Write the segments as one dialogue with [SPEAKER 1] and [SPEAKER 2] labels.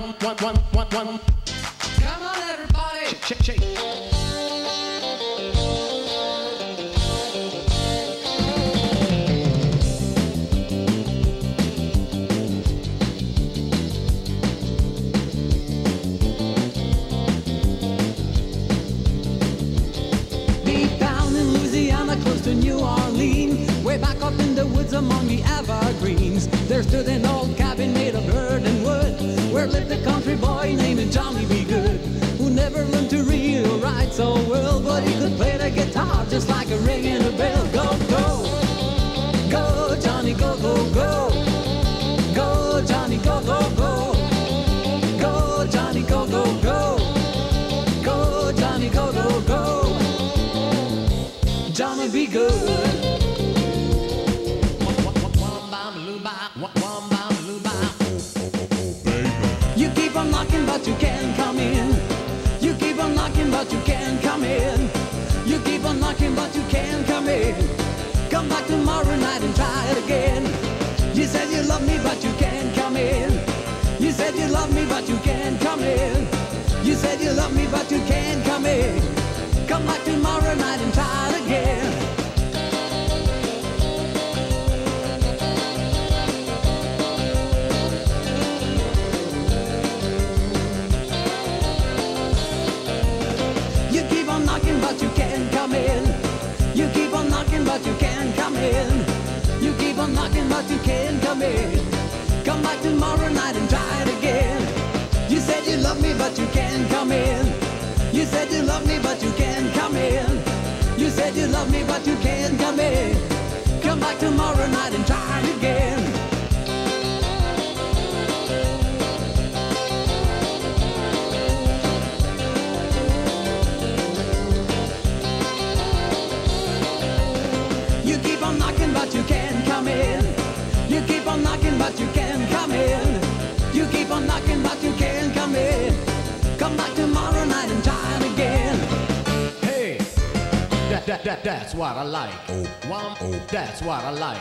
[SPEAKER 1] one, one, one, one, one.
[SPEAKER 2] Come on, everybody.
[SPEAKER 1] Shake, shake, shake.
[SPEAKER 3] Deep down in Louisiana, close to New Orleans, way back up in the woods among the evergreens, there stood an old where lived a country boy named Johnny B. Good, who never learned to read or write so well, but he could play the guitar just like a ringing a bell. Go, go, go, Johnny, go, go, go, go, Johnny, go, go, go, go, Johnny, go, go, go. Go, Johnny, go, go, go. Johnny, be good. But you can't come in. You keep on knocking, but you can't come in. Come back tomorrow night and try it again. You said you love me, but you can't come in. You said you love me, but you can't come in. You said you love me, but you can't come in. In. You keep on knocking, but you can't come in. Come back tomorrow night and try it again. You said you love me, but you can't come in. You said you love me, but you can't come in. You said you love me, but you can't come in. Come back tomorrow night and try it again.
[SPEAKER 1] That's what I like. Oh, one, oh, that's what I like.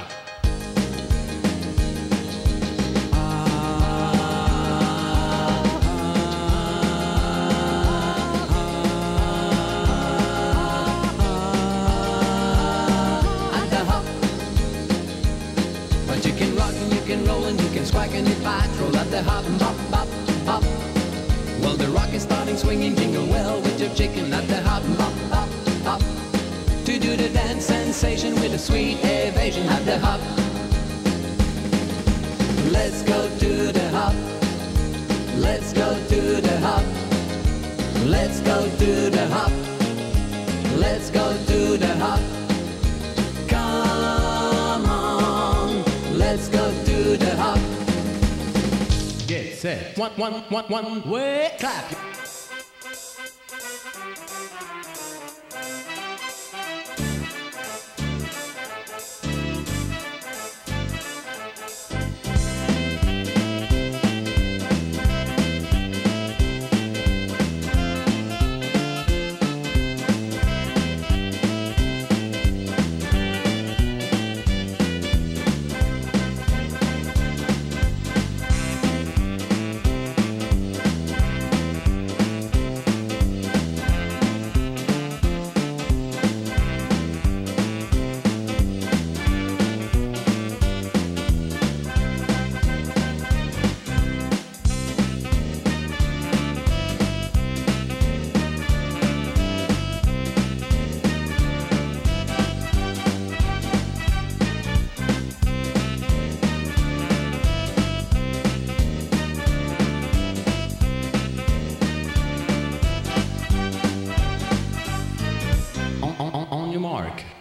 [SPEAKER 3] at the hop. But you can rock and you can roll and you can squack and you fight. Roll at the hop, hop, hop, hop. Well, the rock is starting swinging, jingle well with your chicken at the hop, hop, hop, hop. Do the dance sensation with a sweet evasion at the hop. Let's go to the hop. Let's go to the hop. Let's go to the hop. Let's go to the hop. Come on, let's go to the hop.
[SPEAKER 1] Get set. One, one, one, one, way, clap.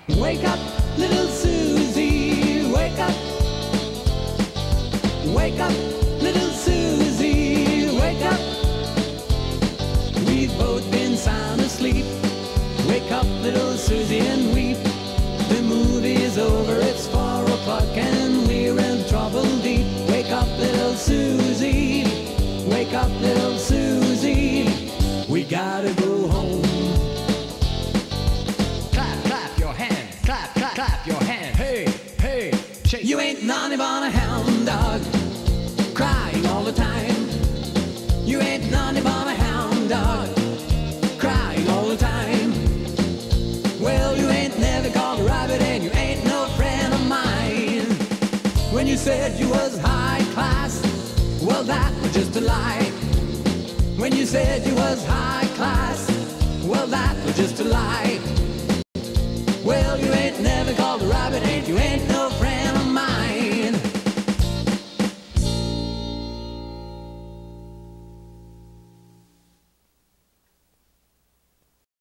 [SPEAKER 3] Wake up, little Susie, wake up. Wake up, little Susie, wake up. We've both been sound asleep. Wake up, little Susie, and
[SPEAKER 1] said
[SPEAKER 3] you was high class, well that was just a lie. When you said you was high class, well that was just a lie.